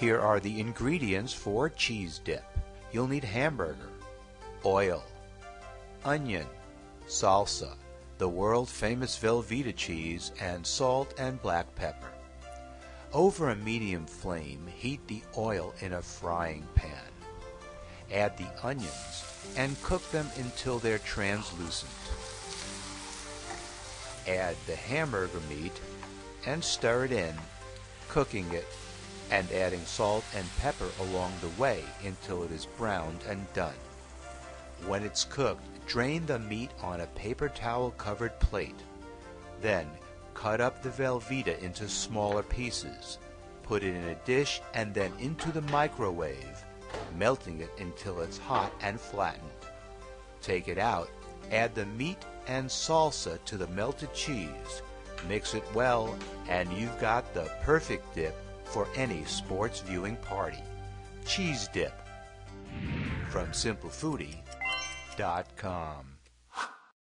Here are the ingredients for cheese dip. You'll need hamburger, oil, onion, salsa, the world famous Velveeta cheese, and salt and black pepper. Over a medium flame, heat the oil in a frying pan. Add the onions and cook them until they're translucent. Add the hamburger meat and stir it in, cooking it and adding salt and pepper along the way until it is browned and done. When it's cooked, drain the meat on a paper towel covered plate. Then cut up the Velveeta into smaller pieces. Put it in a dish and then into the microwave, melting it until it's hot and flattened. Take it out, add the meat and salsa to the melted cheese. Mix it well, and you've got the perfect dip for any sports viewing party. Cheese dip from simplefoodie.com.